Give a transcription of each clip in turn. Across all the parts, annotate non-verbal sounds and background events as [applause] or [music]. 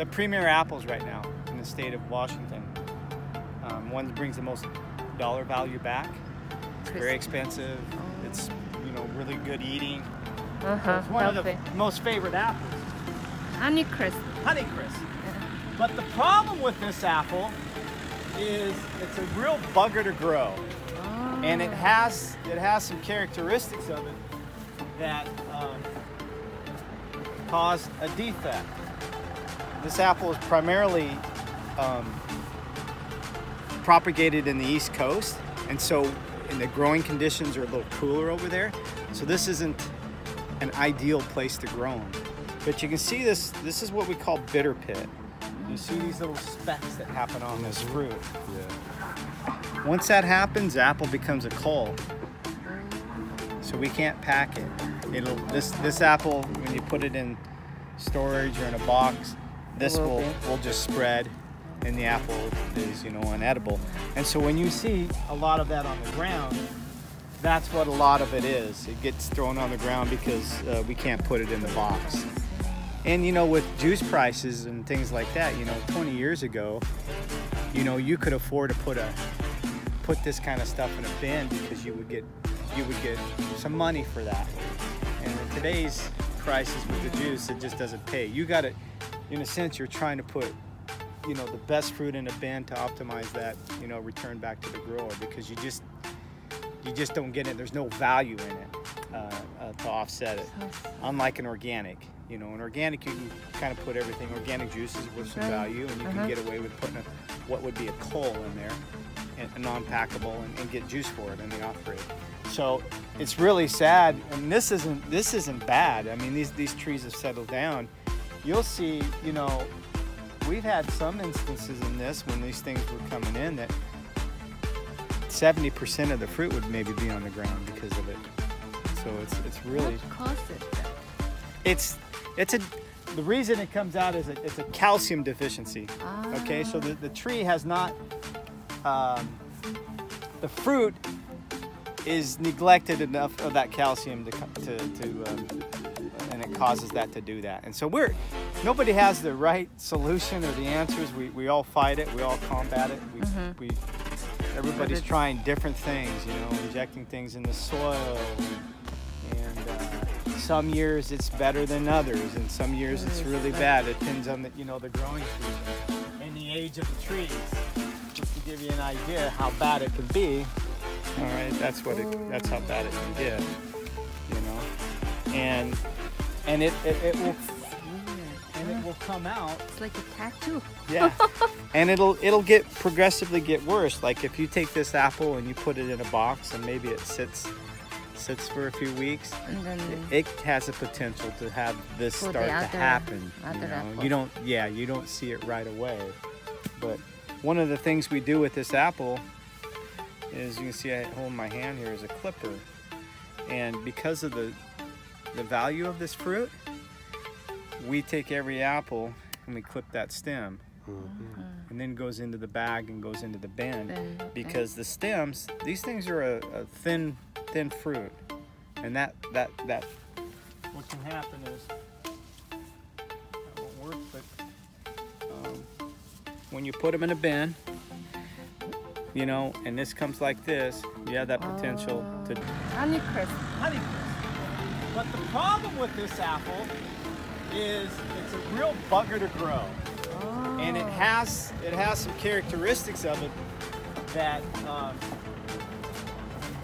the premier apples right now in the state of Washington. Um, one brings the most dollar value back. It's very expensive. It's you know really good eating. Uh-huh. It's one of the most favorite apples, Honey crisp. Honeycrisp. But the problem with this apple is it's a real bugger to grow, Oh. and it has it has some characteristics of it that um, cause a defect. This apple is primarily um, propagated in the East Coast, and so and the growing conditions are a little cooler over there. So this isn't an ideal place to grow them. But you can see this. This is what we call bitter pit. You see these little specks that happen on this fruit. Yeah. Once that happens, the apple becomes a cull. So we can't pack it. It'll this this apple when you put it in storage or in a box, this Will will will just spread and the apple is, you know, unedible. And so when you see a lot of that on the ground, that's what a lot of it is. It gets thrown on the ground because uh, we can't put it in the box. And you know, with juice prices and things like that, you know, 20 years ago, you know, you could afford to put a put this kind of stuff in a bin because you would get you would get some money for that. And in today's prices with the juice, it just doesn't pay. You got to, in a sense, you're trying to put, you know, the best fruit in a bin to optimize that, you know, return back to the grower because you just you just don't get it. There's no value in it uh, uh, to offset it. Unlike an organic, you know, an organic you can kind of put everything. Organic juices with some value, and you Uh-huh. can get away with putting a, what would be a cull in there, and, a non-packable, and, and get juice for it in the off-grade. So it's really sad, and this isn't this isn't bad. I mean, these these trees have settled down. You'll see, you know, we've had some instances in this when these things were coming in that 70% of the fruit would maybe be on the ground because of it. So it's it's really What caused it? it's it's a the reason it comes out is a, it's a calcium deficiency. Okay, so the, the tree has not um, the fruit is neglected enough of that calcium to to, to um, and it causes that to do that. And so we're nobody has the right solution or the answers. We, we all fight it. We all combat it. We, we everybody's trying different things. You know, injecting things in the soil. And uh, some years it's better than others, and some years it's really bad. It depends on the you know the growing season and the age of the trees. Just to give you an idea how bad it can be. All right, that's what it. That's how bad it can get. You know, and and it it, it will and it will come out It's like a tattoo. yeah. [laughs] and it'll it'll get progressively get worse. Like if you take this apple and you put it in a box and maybe it sits sits for a few weeks, And then it has a potential to have this start to happen. You, know? you don't yeah, you don't see it right away. But one of the things we do with this apple is you can see I hold my hand here is a clipper. And because of the the value of this fruit, we take every apple and we clip that stem. And then goes into the bag and goes into the bin. Bin, because the stems these things are a, a thin thin fruit. And that that that. What can happen is that won't work but um, when you put them in a bin you know and this comes like this you have that potential to honey crisp. honey crisp. but the problem with this apple is it's a real bugger to grow and it has it has some characteristics of it that um,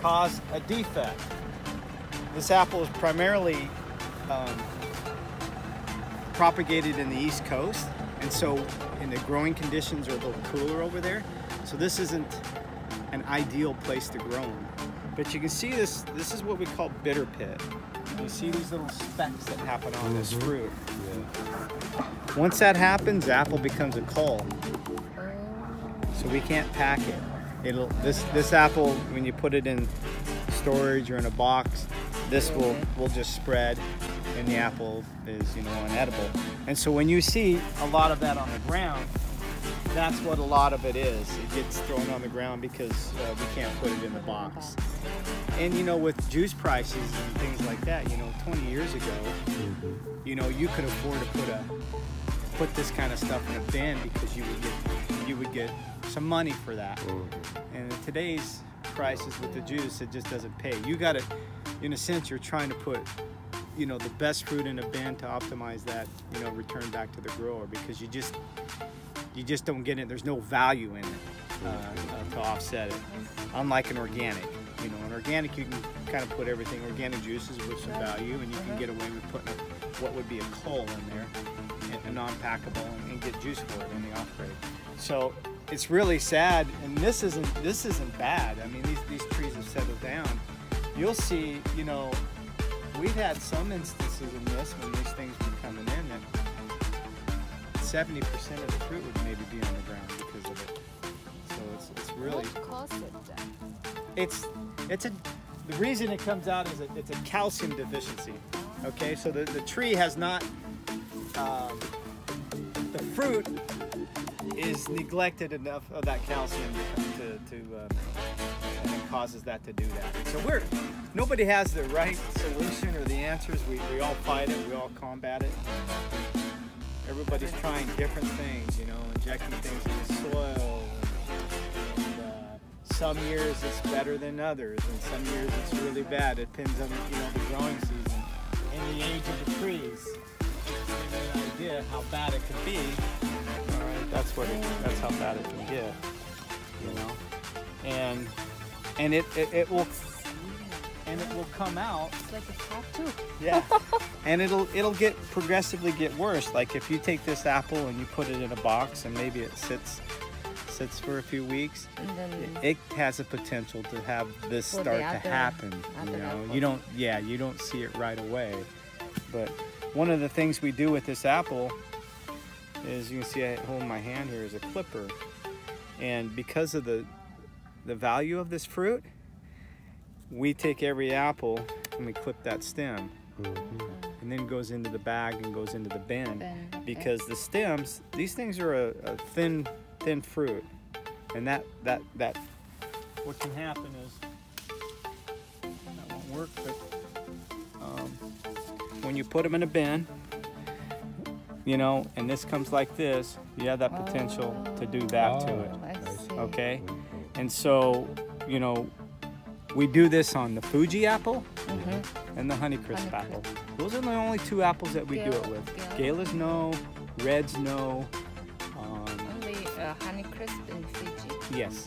cause a defect. This apple is primarily um, propagated in the East Coast, and so and the growing conditions are a little cooler over there. So this isn't an ideal place to grow them. But you can see this. This is what we call bitter pit. You see these little specks that happen on this mm-hmm. fruit. Once that happens, apple becomes a cull. So we can't pack it. It'll this this apple when you put it in storage or in a box, this will will just spread and the apple is, you know, unedible. And so when you see a lot of that on the ground, that's what a lot of it is. It gets thrown on the ground because uh, we can't put it in the box. And you know, with juice prices and things like that, you know, 20 years ago, you know, you could afford to put a put this kind of stuff in a bin because you would get you would get some money for that. And today's prices with the juice, it just doesn't pay. You got to, in a sense, you're trying to put, you know, the best fruit in a bin to optimize that, you know, return back to the grower because you just, you just don't get it. There's no value in it uh, uh, to offset it. Unlike an organic, you know, an organic you can kind of put everything organic juices with some value, and you can get away with putting a, what would be a cull in there, a non-packable, and, and get juice for it in the off grade. So it's really sad, and this isn't this isn't bad. I mean, these these trees have settled down. You'll see, you know, we've had some instances in this when these things were coming in 70% of the fruit would maybe be on the ground because of it. So it's, it's really What caused it it's it's a the reason it comes out is a, it's a calcium deficiency. Okay, so the, the tree has not um, the fruit is neglected enough of that calcium to to um, and causes that to do that. So we're nobody has the right solution or the answers. We, we all fight it. We all combat it. Everybody's trying different things. You know, injecting things in the soil. And, uh, some years it's better than others, and some years it's really bad. It depends on you know the growing season and the age of the trees. Give you an idea how bad it could be. All right, that's what it, that's how bad it can get. You know, and and it, it, it will and it will come out It's like a tattoo. yeah. [laughs] and it'll it'll get progressively get worse. Like if you take this apple and you put it in a box and maybe it sits sits for a few weeks, And then it has a potential to have this start to happen. You know, apple. you don't yeah, you don't see it right away. But one of the things we do with this apple is you can see I hold my hand here is a clipper. And because of the the value of this fruit, we take every apple and we clip that stem. And then goes into the bag and goes into the bin. Bin, okay. because the stems these things are a, a thin thin fruit. And that that that what can happen is that won't work but um, when you put them in a bin you know and this comes like this you have that potential to do that to it. I see. okay? And so you know we do this on the fuji apple Mhm. and the Honeycrisp Honeycrisp. apple. Those are the only two apples that we do it with. Gala. Galas no, Reds no. Um, Only uh, Honeycrisp in Fuji. yes.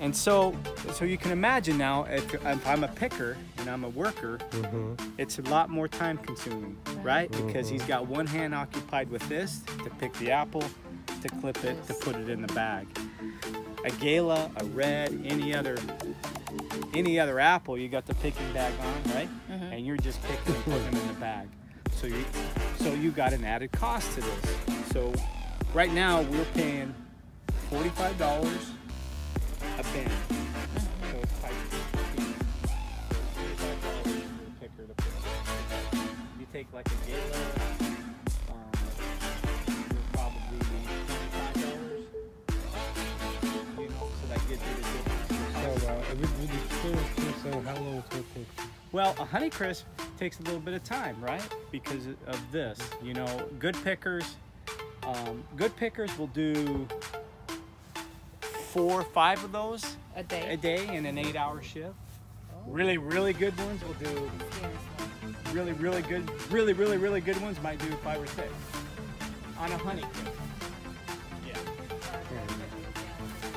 And so, so you can imagine now, if, if I'm a picker and I'm a worker, it's a lot more time consuming, right? Because he's got one hand occupied with this to pick the apple, to clip it, to put it in the bag. A gala, a red, any other, any other apple, you got the picking bag on, right? Mm-hmm. And you're just picking and putting them in the bag. So you, so you got an added cost to this. So right now we're paying forty-five dollars a bin. So it's like $45 for a picker to pick. You take like a gala, um, um, you're probably twenty-five dollars. You know, so that gives you the difference. So, uh, it would be curious to say how long it take. Well, a Honeycrisp takes a little bit of time, right? Because of this. You know, good pickers, um, good pickers will do four or five of those A day. a day in an eight-hour shift. Really, really good ones will do really, really good, really, really, really good ones might do five or six on a honey. Yeah.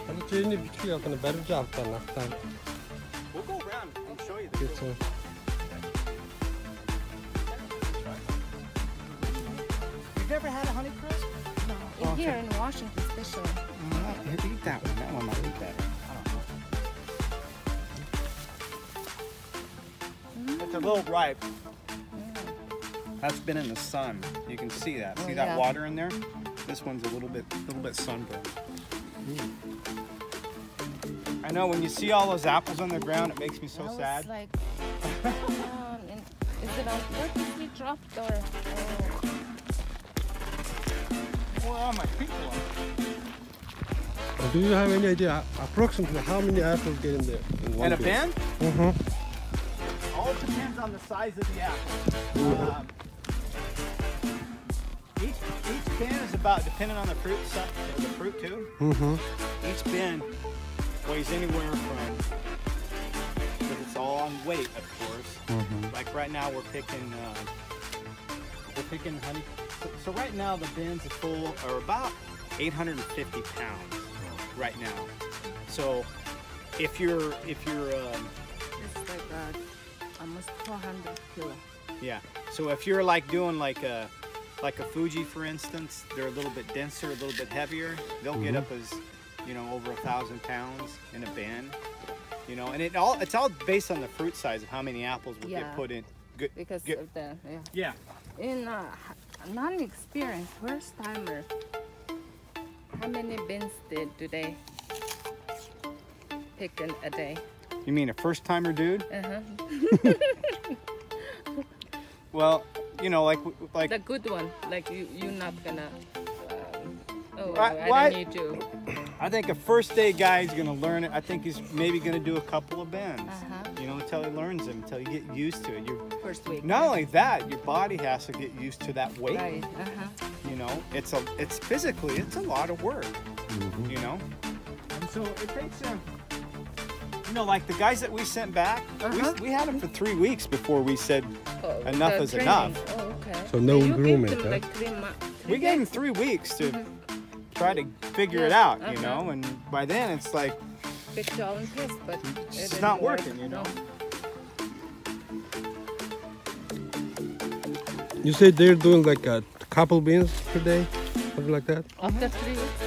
I think you need to göra a better job than last time. So. You've never had a honey crisp? In Oh, here okay. in Washington, especially. Mm, eat that one. That one might be better. I don't know. It's a little ripe. That's been in the sun. You can see that. Oh, see that yeah. water in there? This one's a little bit, little bit sunburned. I know when you see all those apples on the ground, it makes me so I was sad. like, um, is it on purposely dropped or? Oh, Where are my people? Do you have any idea approximately how many apples get in there? In one In a bin? bin? Mm-hmm. All depends on the size of the apple. Um, each, each bin is about depending on the fruit si- the fruit too. Mm-hmm. Each bin weighs anywhere from because it's all on weight, of course. Mm-hmm. Like right now, we're picking uh, we're picking honey. So, so right now, the bins are full are about 850 pounds right now. So if you're if you're um, It's like uh, almost 400 kilo. Yeah. So if you're like doing like a like a Fuji, for instance, they're a little bit denser, a little bit heavier. They'll get up as you know over a thousand pounds in a bin. You know, and it all it's all based on the fruit size of how many apples will Yeah. get put in. Good. Because Get- of the yeah. Yeah. In uh, h- non-experienced first timer, how many bins did do they pick in a day? You mean a first timer dude? Uh-huh. [laughs] Well, you know, like like The good one, like you, you're not gonna. Um, oh, Why- I why- don't need to. I think a first day guy is gonna learn it. I think he's maybe gonna do a couple of bends. Uh-huh. You know, until he learns them, until you get used to it. You First week. not only that, your body has to get used to that weight. Right. Uh-huh. You know, it's a it's physically it's a lot of work. Mm-hmm. You know, and so it takes a. You know, like the guys that we sent back, Uh-huh. we, we had them for three weeks before we said Oh, Enough is training. enough. Oh, okay. So no you grooming, Give them huh? like three months. we gave them three weeks to try to figure it Yeah, out. You uh-huh. know, and by then it's like Big challenges, but it's didn't not work. working. You know. You said they're doing like a couple beans per day, something like that. After three weeks.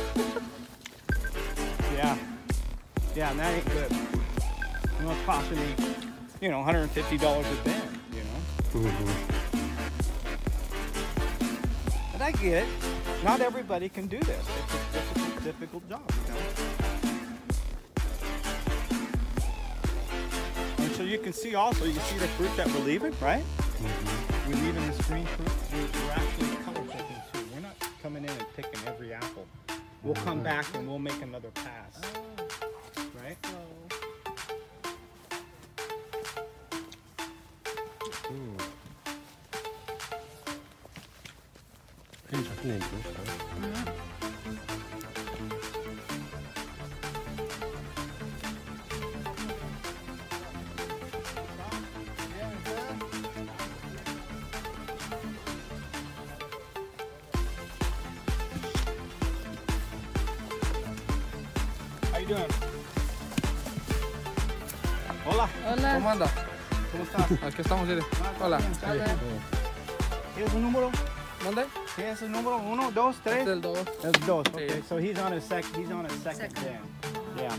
Yeah. Yeah, and that ain't good. You know, it's costing me, you know, $150 a bin, you know? Mm-hmm. But I get it. Not everybody can do this. It's a difficult, difficult job, you know? And so you can see also, you can see the fruit that we're leaving, right? Mm-hmm. We're leaving this green fruit. We're, we're actually color picking too. We're not coming in and picking every apple. We'll come mm-hmm. back and we'll make another pass, estás? Aquí estamos, mire. Hola. Hola. ¿Tienes un número? ¿Dónde? ¿Tienes un número? Uno, dos, tres? Este es el 2. That's dos. Sí. Okay, so he's on his sec. He's on his second, Second. bin. Yeah.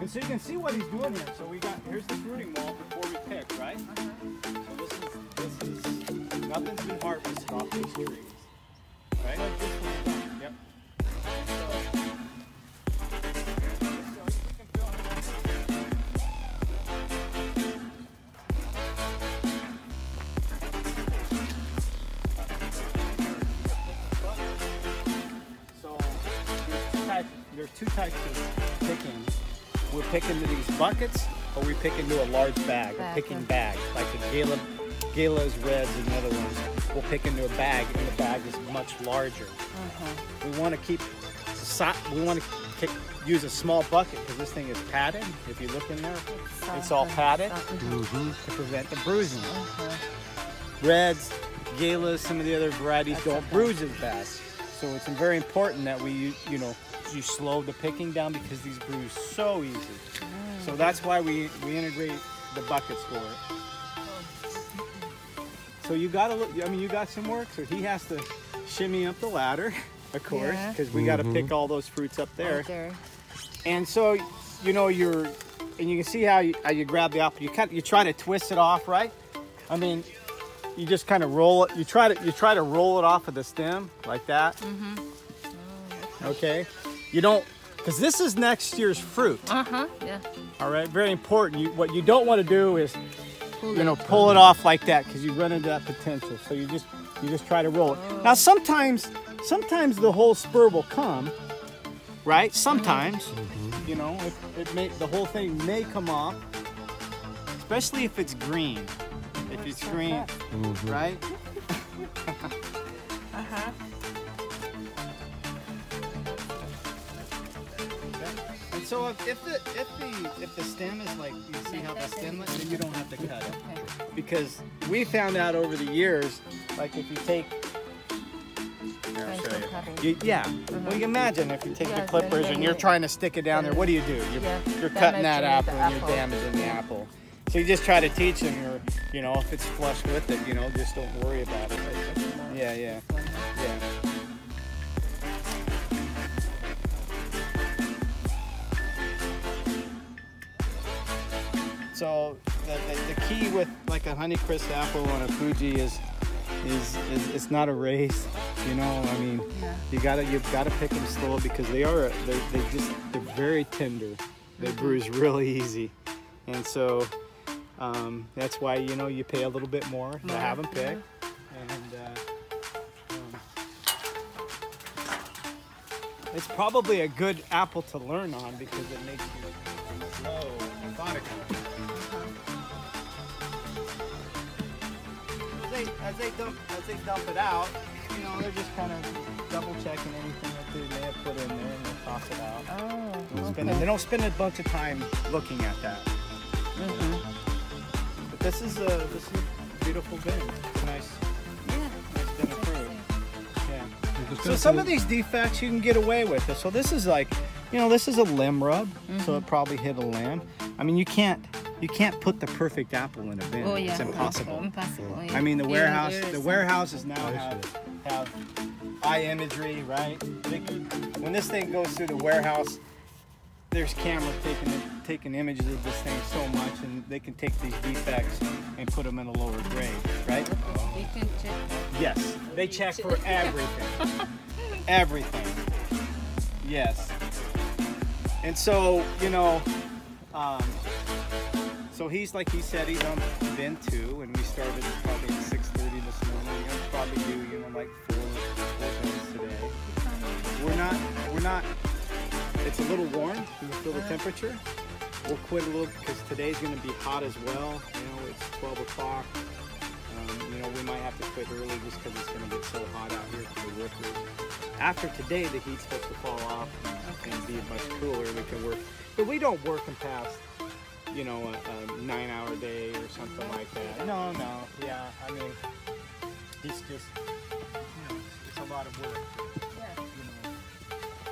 And so you can see what he's doing here. So we got here's the fruiting wall before we pick, right? Uh-huh. So this is this is nothing's been harvested off this trees, there are two types of picking. We're picking to these buckets, or we pick into a large bag, a Bag, picking bag, like the Gala, Gala's Reds and the other ones. We'll pick into a bag, and the bag is much larger. Uh-huh. We want to keep, we want to use a small bucket because this thing is padded. If you look in there, it's all padded Mm-hmm. to prevent the bruising. Uh-huh. Reds, Galas, some of the other varieties That's don't okay. bruise as best. So it's very important that we, you know, you slow the picking down because these bruise so easy. So that's why we, we integrate the buckets for it. So you gotta look, I mean, you got some work. So he has to shimmy up the ladder, [laughs] of course, Yeah. because we got to mm-hmm. pick all those fruits up there. Right there. And so, you know, you're, and you can see how you, how you grab the apple. You kind, you try to twist it off, right? I mean, you just kind of roll it. You try to, you try to roll it off of the stem like that. Mm-hmm. Okay. You don't, because this is next year's fruit. Uh-huh. Yeah. All right. Very important. You, what you don't want to do is, Pull you know, it. pull it off like that because you run into that potential. So you just, you just try to roll it. Now, sometimes, sometimes the whole spur will come, right? Sometimes, you know, it, it may, the whole thing may come off, especially if it's green. If it's green, right? [laughs] Uh-huh. So if, if the if the if the stem is like you see how the stem is, then you don't have to cut it Okay. because we found out over the years, like if you take. Here, I'll Thanks show for you. cutting. You, yeah. Well, you imagine if you take Yes, the clippers then and you're trying to stick it down there, what do you do? You're, Yeah, you're cutting that apple the and you're damaging the apple. So you just try to teach them, or you know, if it's flush with it, you know, just don't worry about it. Yeah, yeah, So the, the, the key with like a Honeycrisp apple on a Fuji is, is is it's not a race. You know, I mean, Yeah. you gotta you've gotta pick them slow because they are they they just they're very tender. They bruise really easy, and so um, that's why you know you pay a little bit more to have them yeah. picked. And uh, um, it's probably a good apple to learn on because it makes you slow, methodical. They, as they dump as they dump it out, you know they're just kind of double checking anything that they may have put in there and they toss it out. Oh, Spend They don't spend a bunch of time looking at that. Mhm. But this is a this is a beautiful bin. It's nice, Yeah. nice bin of fruit. Yeah. So some of these defects you can get away with. So this is like, you know, this is a limb rub, so it probably hit a limb. I mean, you can't you can't put the perfect apple in a bin. Oh yeah. It's impossible. Impossible. I mean, the Even warehouse there the is warehouses now have have eye imagery, right? When this thing goes through the warehouse, there's cameras taking taking images of this thing so much, and they can take these defects and put them in a lower grade, right? some- You can check. Yes, they check for everything. everything. Yes. And so, you know, um, so he's like he said, he's on bin two, and we started probably at 6:30 this morning. I'll probably do, you know, like four, four bins today. We're not, we're not. It's a little warm. You can feel the temperature. We'll quit a little because today's going to be hot as well. You know, it's 12 o'clock. Um, you know, we might have to quit early just because it's going to get so hot out here for the workers. After today, the heat's supposed to fall off and be much cooler. We can work, but we don't work in past, you know, a, a nine-hour day or something like that. No, no, yeah. I mean, it's just, you know, it's a lot of work. Yeah. You know,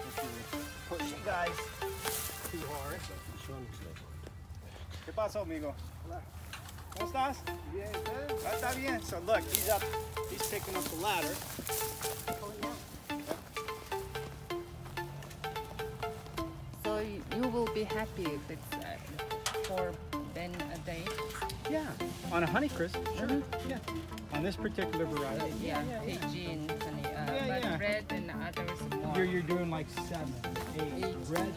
if you're pushing guys too hard. ¿Qué pasó, amigo? ¿Cómo estás? Bien, Ah, está bien. So look, he's up, he's picking up the ladder. So you, you will be happy if it's uh, a day. Yeah. On a Honeycrisp, sure. Mhm. Yeah. On this particular variety. Yeah, PG and honey. Uh, Yeah, but yeah. red and others more. You're, you're doing like seven, eight. Eight. Red,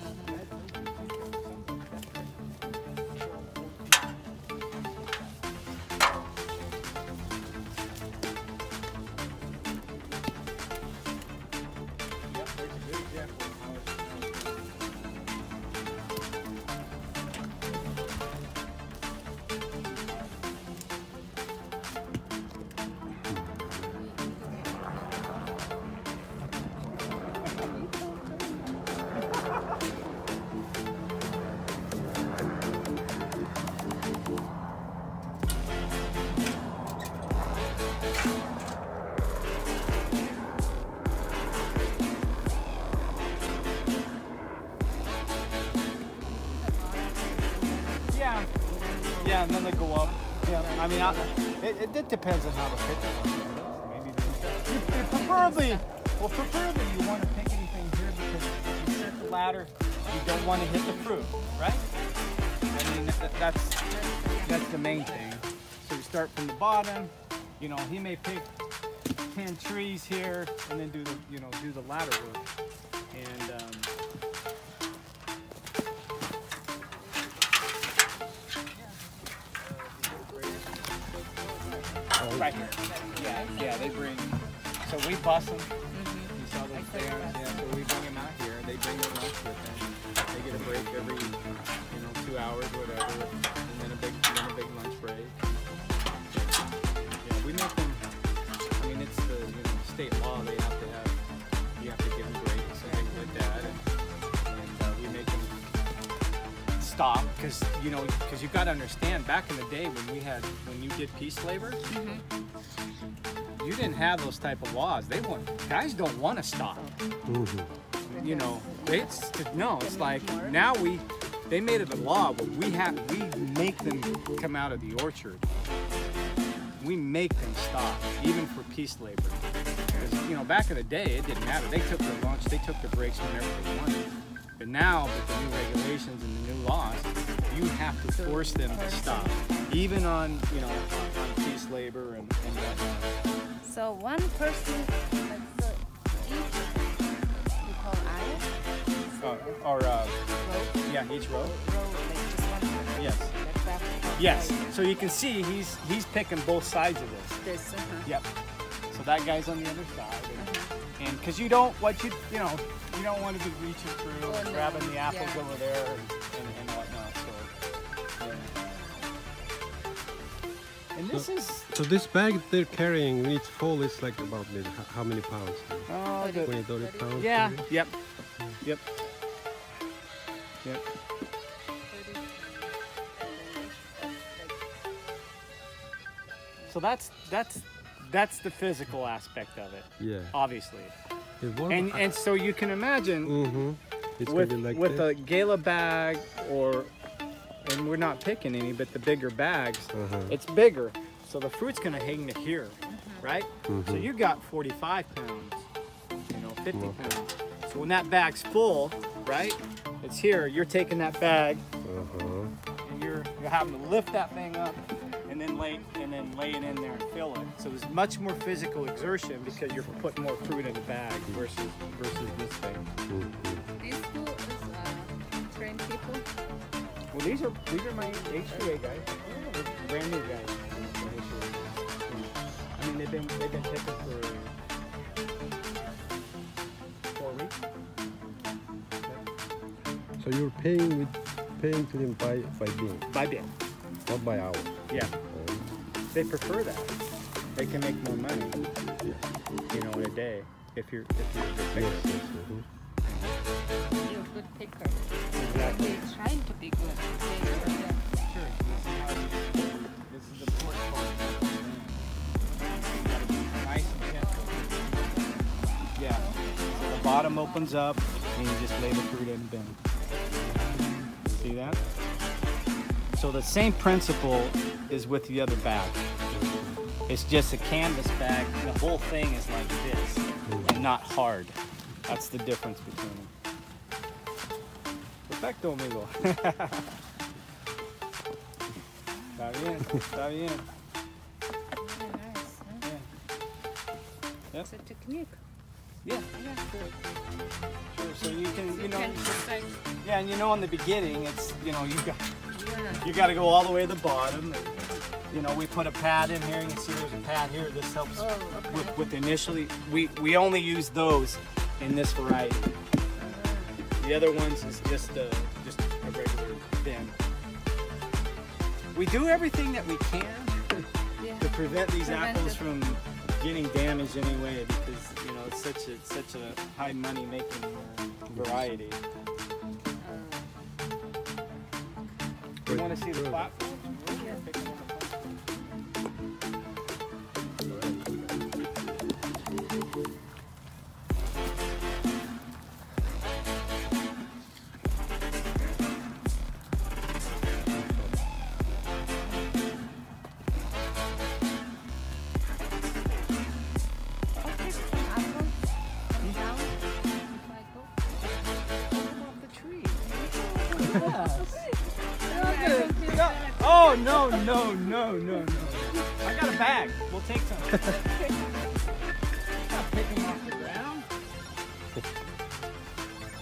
mean, I, it, it, depends on how the is. Maybe they- you, you preferably, well, preferably you want to pick anything here because if you set the ladder, you don't want to hit the fruit, right? I mean, that, that's that's the main thing. So you start from the bottom. You know, he may pick ten trees here and then do the, you know, do the ladder work. Right here. Yeah, yeah, they bring. So we bus them. You saw those I saw there. Yeah, so we bring them out here. They bring their lunch with them. They get a break every, you know, two hours, whatever, stop because you know because you've got to understand back in the day when we had when you did piece labor you didn't have those type of laws. They want guys don't want to stop. Mm-hmm. you know it's no it's like now we they made it a law but we have we make them come out of the orchard. We make them stop even for piece labor. 'Cause, you know back in the day it didn't matter. They took their lunch they took their breaks whenever they wanted but now with the new regulations and the new laws you have to force them to stop even on you know on, piece labor and, and whatnot So one person, so each, you call uh, or uh, Row? yeah each row Row, like just one person? yes yes so you can see he's he's picking both sides of this This, uh-huh. Yep. So that guy's on the other side, and- and because you don't what you you know you don't want to be reaching through Oh, and no. grabbing the apples Yeah. over there and, and, and whatnot. So. Yeah. And this is So this bag they're carrying when it's full it's like about maybe how many pounds? oh the, 20, 30 pounds? yeah maybe? yep yep yep. So that's that's that's the physical aspect of it, Yeah. obviously. Yeah, And and so you can imagine Mhm. It's with like with this. a gala bag or and we're not picking any but the bigger bags Uh-huh. it's bigger so the fruit's gonna hang to here right so Mhm. you got 45 pounds you know 50 Okay. pounds so when that bag's full right it's here you're taking that bag Uh-huh. and you're you're having to lift that thing up and then lay and then lay it in there and fill it so there's much more physical exertion because you're putting more fruit in the bag versus versus this thing Mhm. These two is uh, trained people. Well, these are these are my H2A guys. Brand new guys. I mean, they've been they've been picking for four weeks. So you're paying with paying to them by by being, By bit. not by hour. Yeah, they prefer that. They can make more money, yes. you know, in a day if you're if you're a good Yes, picker. yes, mhm. You're a good picker. Exactly. They're trying to be good. Yeah. This is the pork part. Nice and gentle. Yeah. So the bottom opens up and you just lay the fruit in the bin. See that? So the same principle is with the other bag. It's just a canvas bag. The whole thing is like this and not hard. That's the difference between them. Perfecto, amigo. [laughs] Está bien, está bien. Very nice. Huh? Yeah. It's a technique. Yeah, Yeah. sure. sure. So you can, You you know, can yeah, and you know, in the beginning, it's, you know, you've got, yeah. You got to go all the way to the bottom. You know, we put a pad in here. You can see there's a pad here. This helps Oh, okay. with, with initially. We we only use those in this variety. The other ones is just a just a regular bin. We do everything that we can [laughs] Yeah. to prevent these Prevent apples it. from getting damaged anyway because you know it's such a such a high money making uh, variety. Want to see the platform?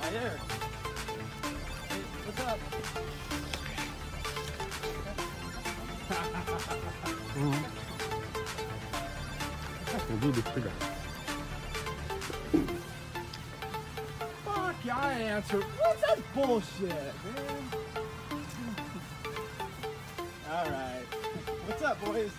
Right there. Hey, what's up? Mm-hmm. [laughs] We'll do this bigger. Fuck yeah, I answered. What's that bullshit, man? [laughs] All right. What's up, boys?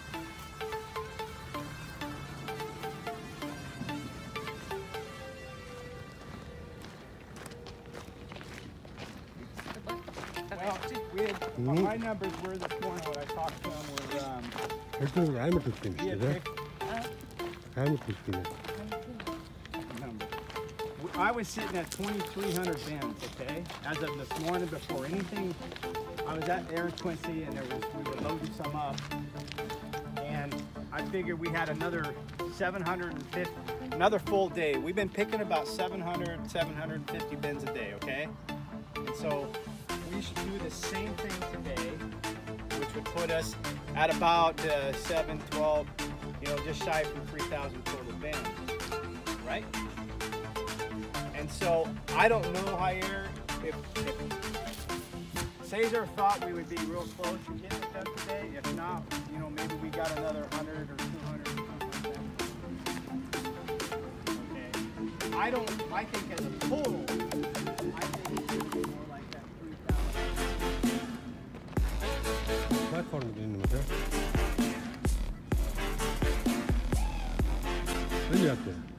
Numbers were this morning when I talked to him were um, Ertuğrul ruim het we finished, had hè? picked Ruim het finished. a number. W- I was sitting at 2,300 bins, okay, as of this morning before anything. I was at Aaron Quincy and there was we were loading some up, and I figured we had another 750, another full day. We've been picking about 700, 750 bins a day, okay, and so we should do the same thing today, which would put us at about uh, 7, 12, you know, just shy from 3,000 total bins, right? And so I don't know, Jair, if, if Cesar thought we would be real close to getting it today. If not, you know, maybe we got another 100 or 200 or something like that. Okay. I don't, I think as a total, 3,000. Platform erin met,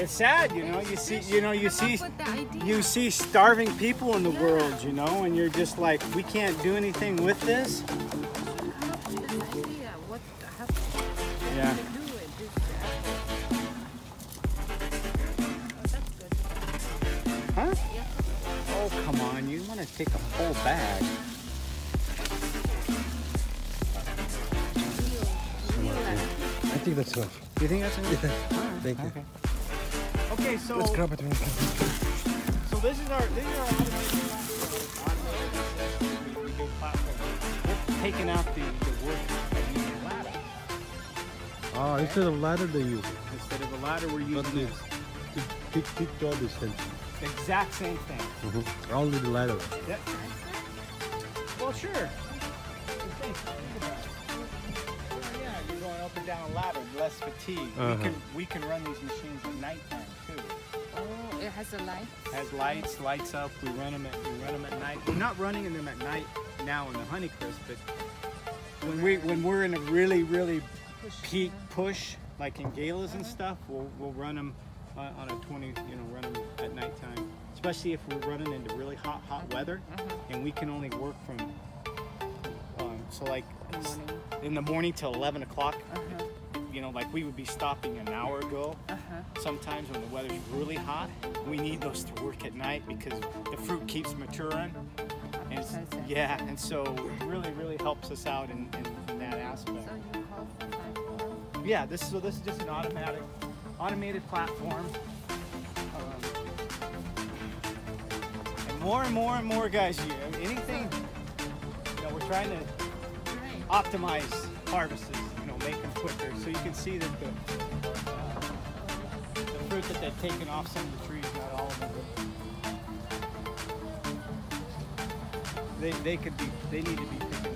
It's sad, you know. You see, you know, you see, Come up with the idea. you see starving people in the world, you know, and you're just like, we can't do anything with this. Come up with this idea. What how to Yeah. do it? This apple. That's good. Huh? Oh, come on. You want to take a whole bag? I think that's enough. You think that's enough? Yeah. Thank you. Okay. Okay, so this is our this is our automated. Automated, we- we do platform. We're taking out the, the work of using ladder. Ah, instead of ladder they use it. Instead of a ladder, we're using this. it- big, big job essentially. Exact same thing. Mhm. Only the ladder. Yep. Well, sure. Think- think about it. Well, yeah, you're going up and down a ladder, less fatigue. Uh-huh. We can we can run these machines at nighttime too. It has a light. Has lights, lights up. We run them at we run them at night. We're not running them at night now in the Honeycrisp, but when we when we're in a really really peak push, like in galas and stuff, we'll we'll run them on, on a 20, you know, run them at nighttime. Especially if we're running into really hot hot weather, and we can only work from um, so like In the morning. in the morning till 11 o'clock. Uh-huh. You know, like we would be stopping an hour ago. Uh-huh. Sometimes when the weather's really hot, we need those to work at night because the fruit keeps maturing. And it's- That's it. yeah, and so it really, really helps us out in, in, in that aspect. So you call. Yeah, this so this is just an automatic, automated platform. Um, and more and more and more guys, you anything, you know, we're trying to optimize harvests, quicker. So you can see that the, uh, the fruit that they've taken off some of the trees, not all of them. They, they could be, they need to be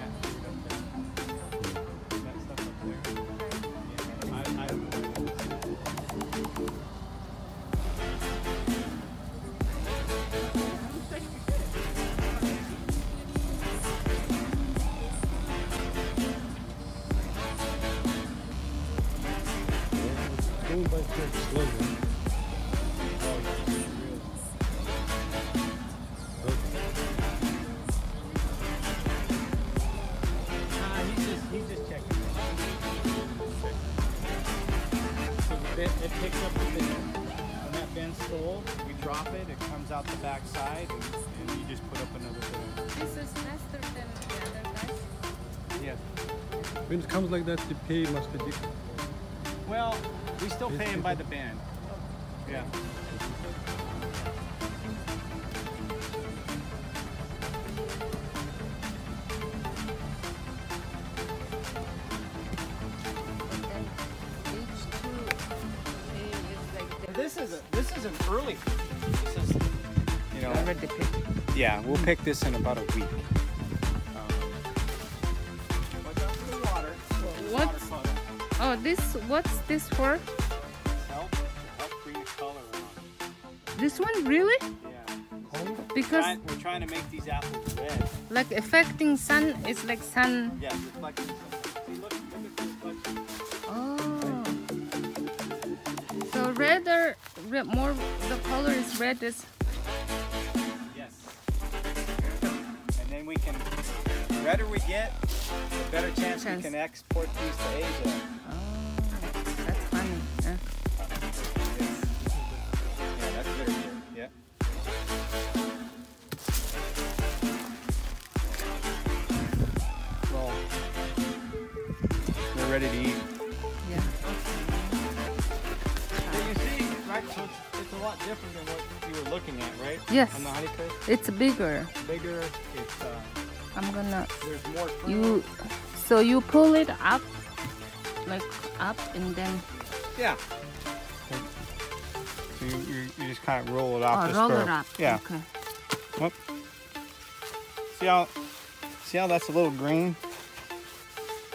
like that, the pay must be different. Well, we still It's pay him by the band. Yeah. And then each two pay is like the This is a, this is an early. This is, you know. already picked. Yeah, we'll pick this in about a week. What? Oh, this what's this for? Help, help bring the color on. This one really? Yeah. Because Trying- we're trying to make these apples red. like affecting sun is like sun. Yeah, reflecting. See, look, look at reflection. Oh. So red red, more the color is red is Yes. And then we can, the redder we get, better chance, we can export these to Asia. oh that's funny. Yeah. Yeah, that's very good. Yeah. Well, they're ready to eat. Yeah. you see, right? So it's, it's a lot different than what you were looking at, right? Yes. On the honeycrisp, It's bigger. bigger. It's uh, I'm gonna there's more. fruit. you so you pull it up like up and then Yeah. So you, you, you just kind of roll it off oh the roll spur. it up. Yeah. Okay. Whoop. See how see how that's a little green?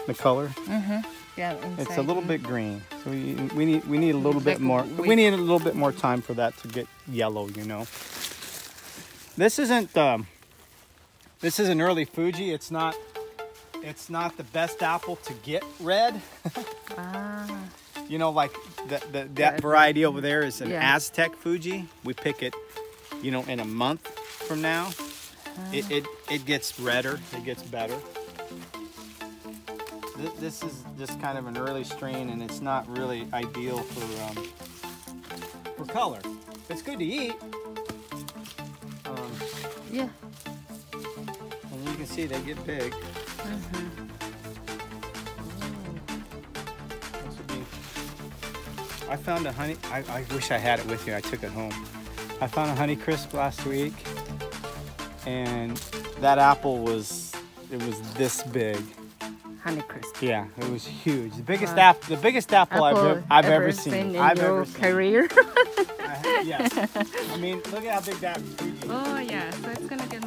The color. mm-hmm Yeah. It's a little bit green. So we, we need we need a little bit more. we- We need a little bit more time for that to get yellow. You know. This isn't um, this is an early Fuji. It's not it's not the best apple to get red. Ah. [laughs] You know, like the, the, that Yeah. variety over there is an Yeah. Aztec Fuji. We pick it, you know, in a month from now. It, it, it gets redder, it gets better. Th- This is just kind of an early strain and it's not really ideal for, um, for color. It's good to eat. Um, Yeah. and you can see they get big. This would be- I found a honey. I, I wish I had it with you. I took it home. I found a honey crisp last week, and that apple was it was this big. Honeycrisp. Yeah, it was huge. The biggest Wow. apple. The biggest apple, I've, ever, I've ever, ever seen. in I've your ever seen. career. [laughs] I yes. I mean, look at how big that [laughs] oh yeah. So it's gonna get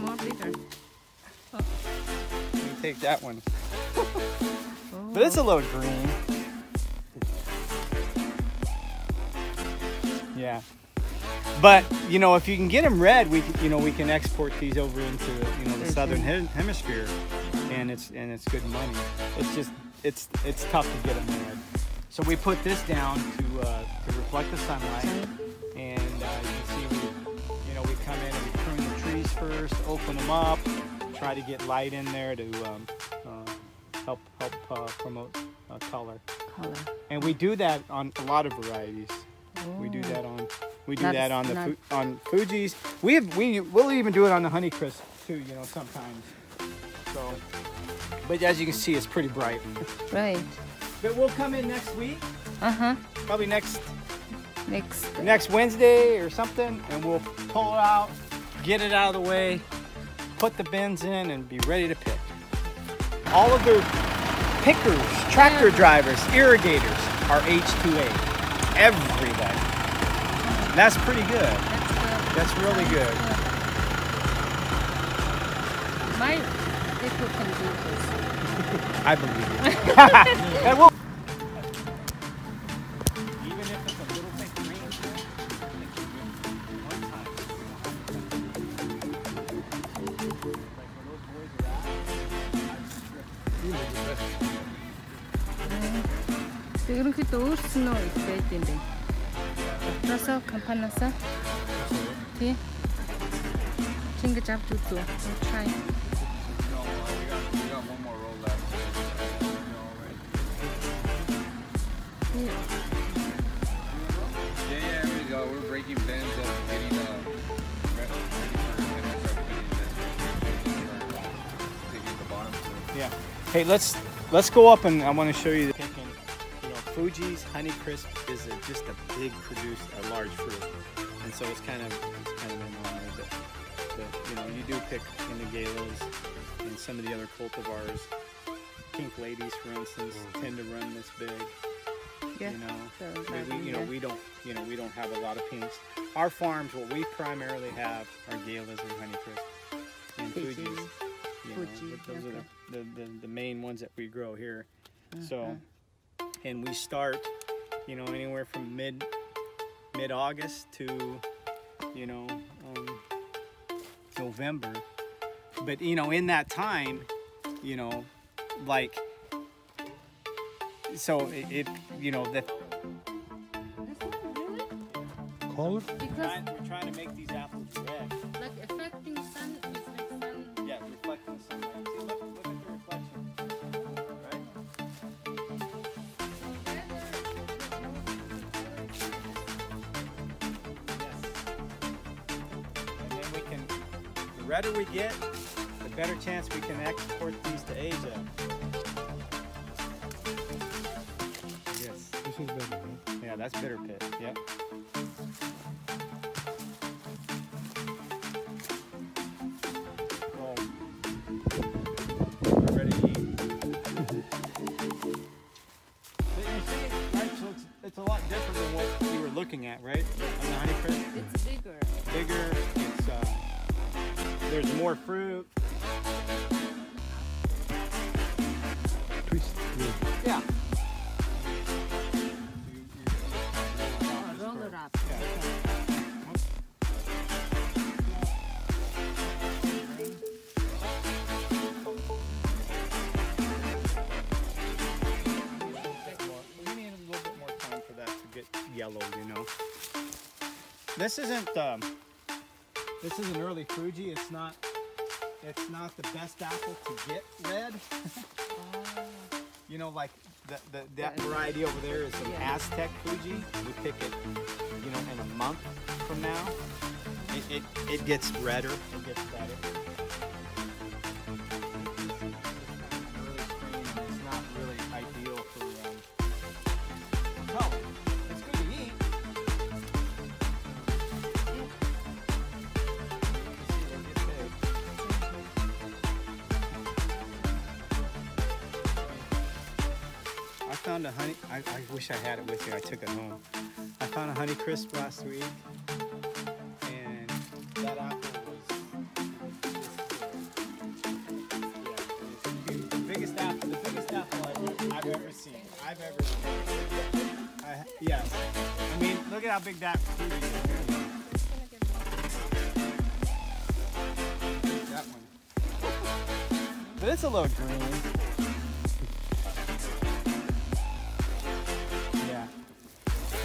take that one. But it's a little green. Yeah. But you know, if you can get them red, we you know we can export these over into you know the Mhm. southern hem- hemisphere, and it's and it's good money. It's just it's it's tough to get them red. So we put this down to uh, to reflect the sunlight, and uh, you can see we you know we come in and we prune the trees first, open them up, try to get light in there to um, uh, help help uh, promote uh, color. Color. And we do that on a lot of varieties. We do that on we do Not- that on the not- fu- on Fuji's. We have, we will even do it on the Honeycrisp too. You know sometimes. So, but as you can see, it's pretty bright. Right. But we'll come in next week, Uh huh. probably next Next. next Wednesday or something, and we'll pull it out, get it out of the way, put the bins in, and be ready to pick. All of their pickers, tractor drivers, irrigators are H2A. Everybody. That's pretty good. That's good. That's really good. My people can do this. [laughs] I believe you. [laughs] 발랐어? 네. 핑크 잡주도. Try. Yeah. Yeah, yeah, we go. We're breaking bends and getting uh, Yeah. Hey, let's let's go up and I want to show you the picking. Fuji's Honey Crisp is a, just a big produce, a large fruit, and so it's kind of it's kind of annoying that, that you know you do pick in the galas and some of the other cultivars. Pink ladies, for instance, tend to run this big. Yeah. You know, So we, that- we, you know we don't you know we don't have a lot of pinks. Our farms, what we primarily have are galas and Honey Crisp and Fuji. Fuji's. You know, Fuji, but those okay. are the, the, the, the main ones that we grow here. Uh-huh. So, and we start, you know, anywhere from mid mid August to, you know, um, November. But you know, in that time, you know, like, so it, it you know, the Color? Because trying, we're trying to make these apples get, the better chance we can export these to Asia. Yes. This is better, right? Yeah, that's bitter pit. Yep. Ready to eat. But you see, right, so it's, it's a lot different than what you were looking at, right? On the honey crisp, It's bigger. bigger. It's there's more fruit. Twist. Yeah. Yeah. Oh, roll it up. We need a little bit more time for that to get yellow, you know. This isn't um, this is an early Fuji. It's not it's not the best apple to get red. [laughs] you know, like the, the, that variety over there is an Yeah. Aztec Fuji. We pick it, you know, in a month from now. It, it, it gets redder. It gets better. Found a honey. I, I wish I had it with me. I took it home. I found a honey crisp last week, and that apple was. Yeah, the biggest apple. The biggest apple I've, I've ever seen. I've ever seen. I, yes. I mean, look at how big that fruit is. That one. But it's a little green.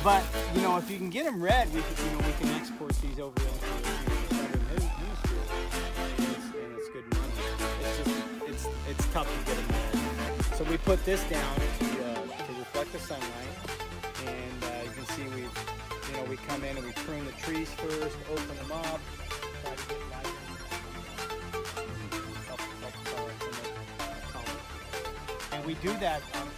But you know, if you can get them red, we can, you know we can export these over into the southern hem- hemisphere, and it's, good money. It's just it's it's tough to get them red. So we put this down to uh, to reflect the sunlight, and uh, you can see we you know we come in and we prune the trees first, open them up, try to get light. And we do that on